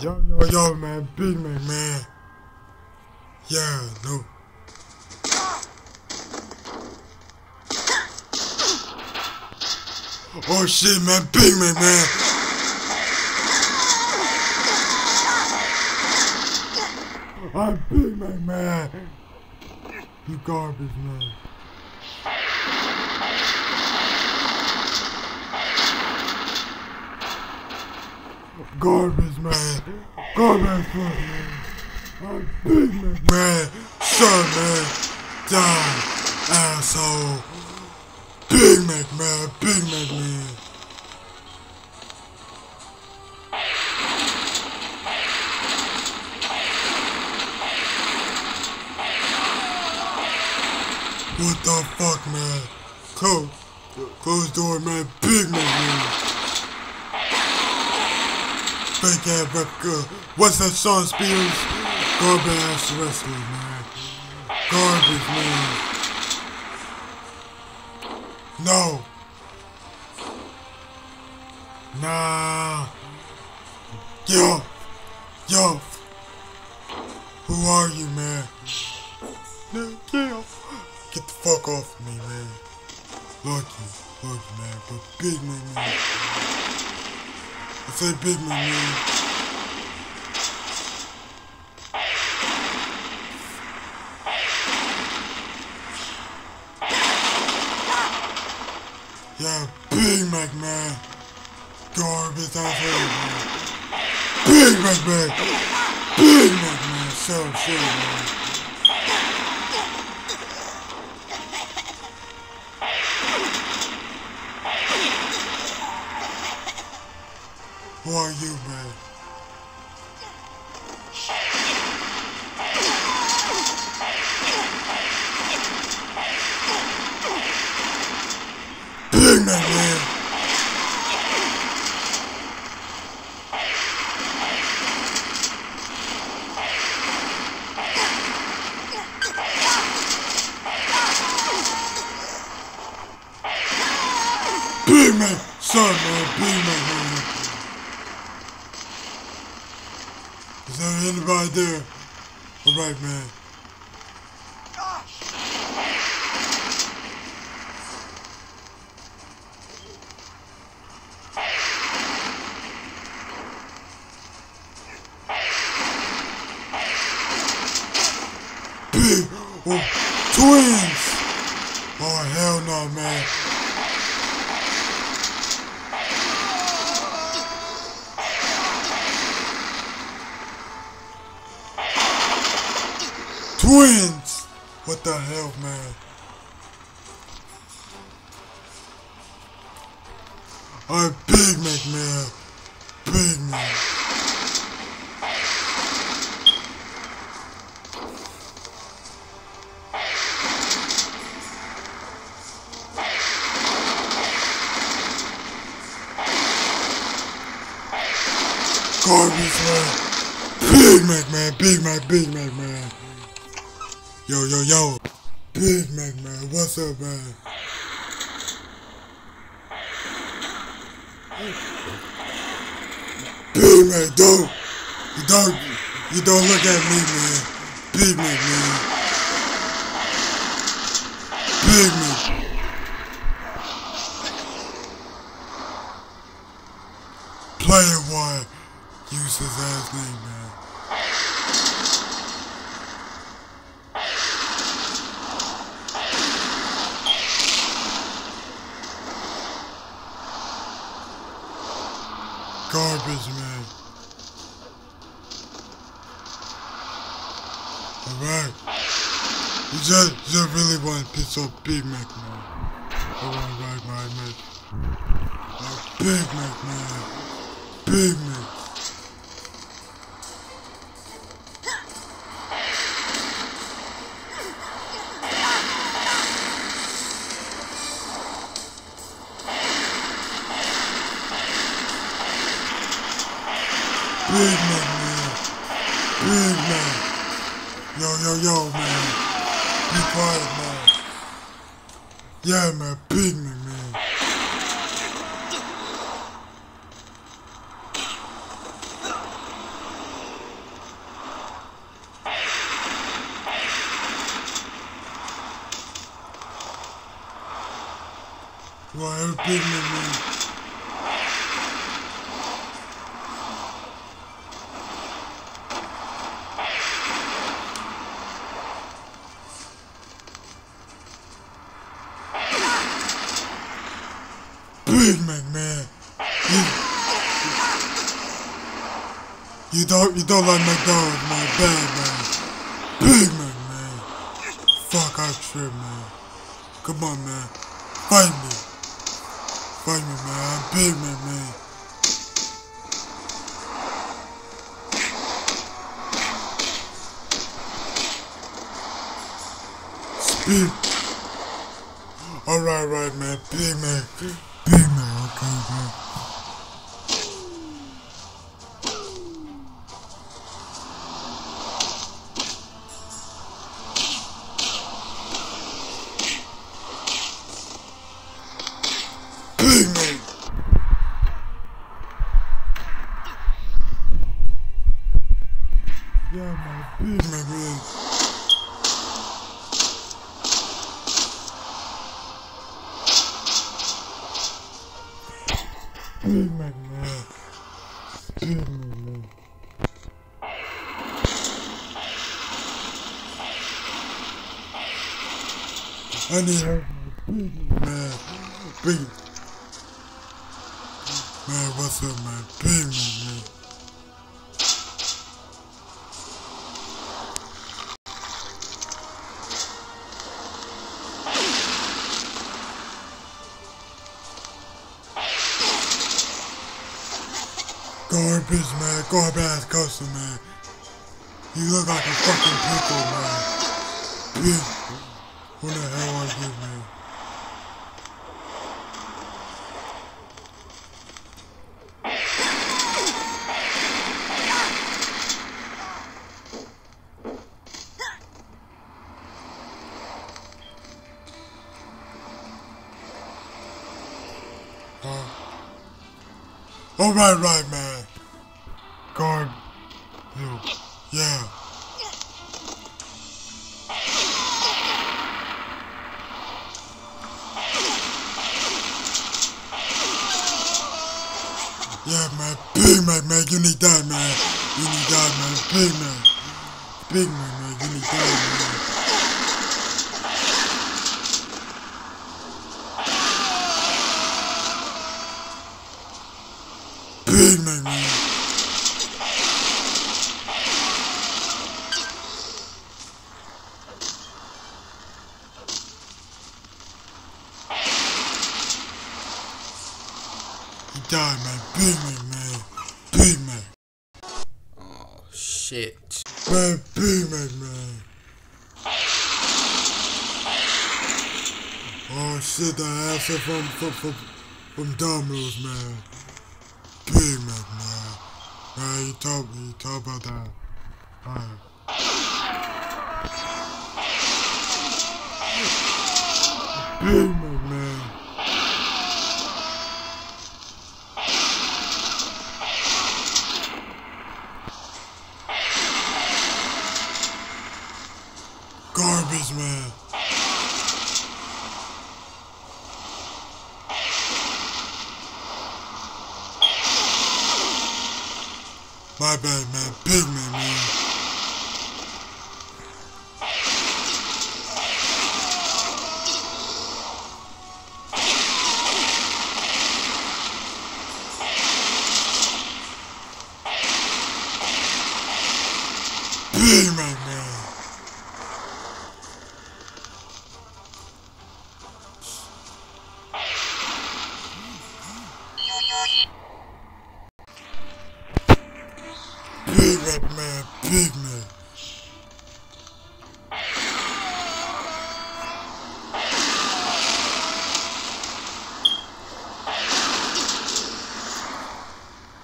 Yo, yo, yo, man. Big Mac, man. Yeah, no. Oh shit, man. Big Mac, man. I'm Big Mac, man. You garbage, man. Garbage, man. Garbage, man. I'm Big Mac, man. Son, man. Die, asshole. Big Mac, man. Big Mac, man. What the fuck, man? Close, close door, man. Big Mac, man. What's that Shawn Spears? Garbage ass wrestler, man. Garbage, man. No. Nah. Yo. Yo. Who are you, man? Yo. Get the fuck off me, man. Lucky. Lucky, man. But big man, man. I say big man, man. Yeah, Big Mac, man. Garbage asshole, man. Big Mac, man. Big Mac, man. So shit, man. Who are you, man? Big Mac, man. Big Mac, son, man. Big Mac, man. Is there there? Alright, man. Big oh, Twins! What the hell, man? I'm Big Mac, man. Big Mac. Garbage, man. Big Mac, man. Big Mac, Big Mac, man. Yo, yo, yo. Big Mac, man. What's up, man? Big Mac, don't. You don't. You don't look at me, man. Big Mac, man. Big Mac. Player one. Use his ass name, man. Man. Alright. Just, just really want to piss off Big Mac, man. Alright, right, right, man. Uh, Big Mac, man. Big Mac. Big Mac man? Big man. You, you don't you don't like McDonald's my bad man. Big man. Fuck I trip man. Come on man. Fight me. Me man. Big Mac man. Speed. Alright, right, man. Big man. Big man, okay, man. Yeah, man. Big man, man. Big Mac Garbage, man. Garbage customer, man. You look like a fucking pickle, man. Big. Who the hell are you, man? Oh, right, right, man. Yeah, man. Big Mac, man. You need that, man. You need that, man. Big Mac. Big Mac, man. You need that, man. Big Mac, man. He died, man. Big Mac, man. Big Mac. Oh shit. Man, Big Mac, man. Oh shit, that answer from from from, from Domino's, man. Big Mac, man. Man, you talk you talk about that. Alright. Big Mac, man. Garbage, man. My bad, man. Big man, man. Big man, Big Mac.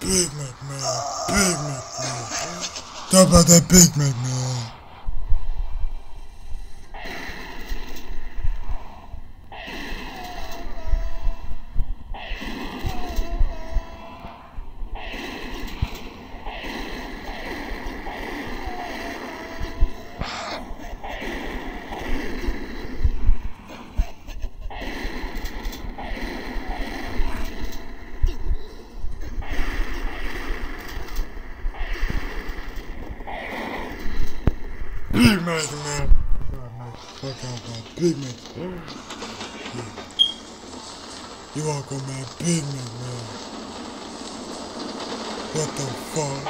Big Mac man, Big Mac man. Talk about that Big Mac Mac, man. Fuck out, man. Big Mac. You welcome, man. Big Mac, man. What the fuck?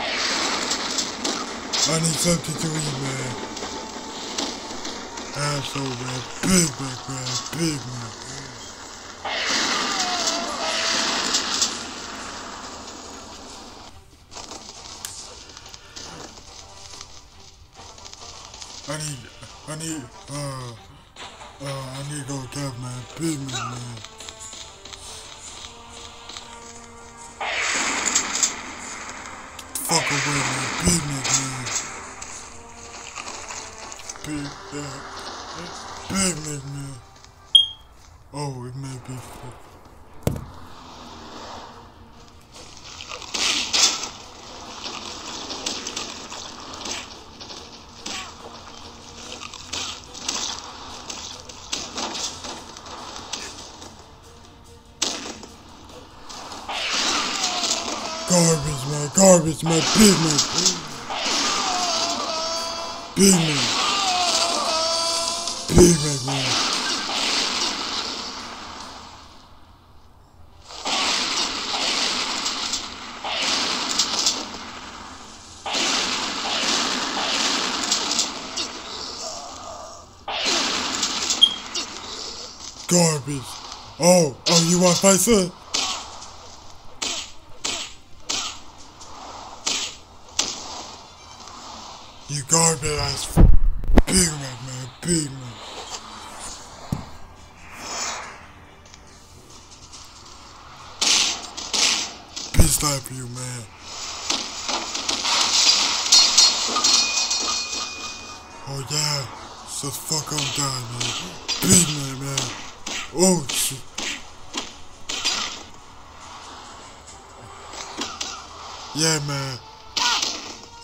I need something to eat, man. Asshole, man. Big Mac, man. Big Mac. I need, I need, uh, uh, I need to go get my Big man. Fuck away, man. Big man. Big Mac. Big man. Oh, it may be fuck. Garbage, man. Garbage, man. Big Mac. Big Mac. Big Mac, man. Garbage. Oh, oh, you want fight, son? You garbage ass f- Big Mac, man. Big Mac. For you, man. Oh, yeah. So fuck I'm dying, man. Beat man, man. Oh, shit. Yeah, man.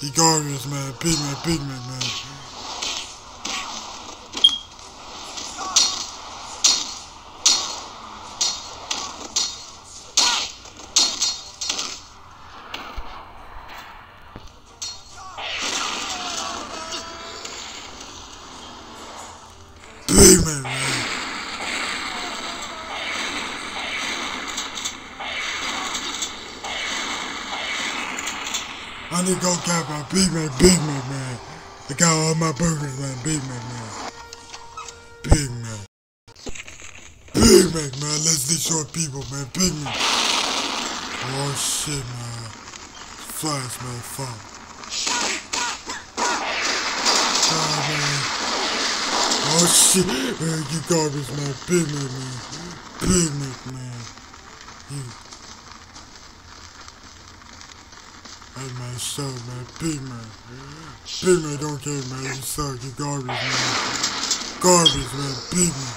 He garbage, man. Big man, big man, man. Big man, man. I need to go get my Big Mac, Big Mac, man. I got all my burgers, man. Big man. Big Mac. Big Mac, man. Let's short people, man. Big Mac. Oh, shit, man. Flash, man. Fuck. God, man. Oh, shit. Man, you garbage, man. Big Mac, man. Big Mac, man. You. Hey man, shut up, man. Big man. Big man don't care, man. You suck. You garbage, man. Garbage, man. Big man.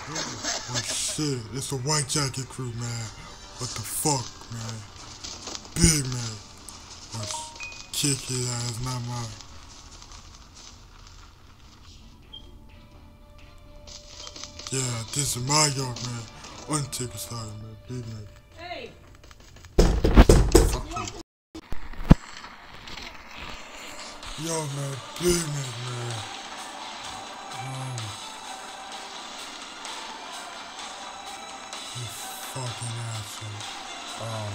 Oh shit. It's the white jacket crew, man. What the fuck, man? Big man. Oh, kick his ass, not mine. Yeah, this is my yard, man. Undertaker style, man. Big man. Hey, Fuck you. Yo, man, man, man. Um, you fucking asshole. Um,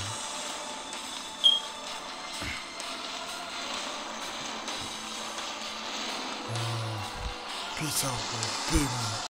uh, peace out, man, big man.